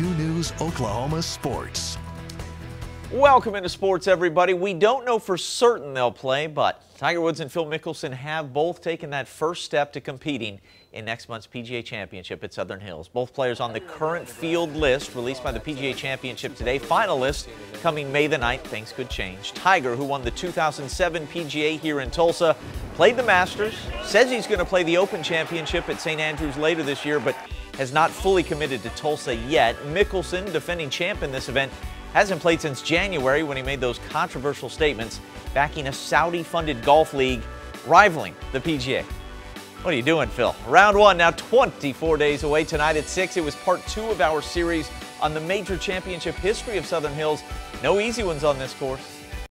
2 News Oklahoma Sports. Welcome into sports, everybody. We don't know for certain they'll play, but Tiger Woods and Phil Mickelson have both taken that first step to competing in next month's PGA Championship at Southern Hills. Both players on the current field list released by the PGA Championship today. Final list coming May the 9th. Things could change. Tiger, who won the 2007 PGA here in Tulsa, played the Masters, says he's going to play the Open Championship at St. Andrews later this year, but has not fully committed to Tulsa yet. Mickelson, defending champ in this event, Hasn't played since January when he made those controversial statements backing a Saudi funded golf league rivaling the PGA. What are you doing, Phil? Round one now 24 days away. Tonight at 6, it was part two of our series on the major championship history of Southern Hills. No easy ones on this course.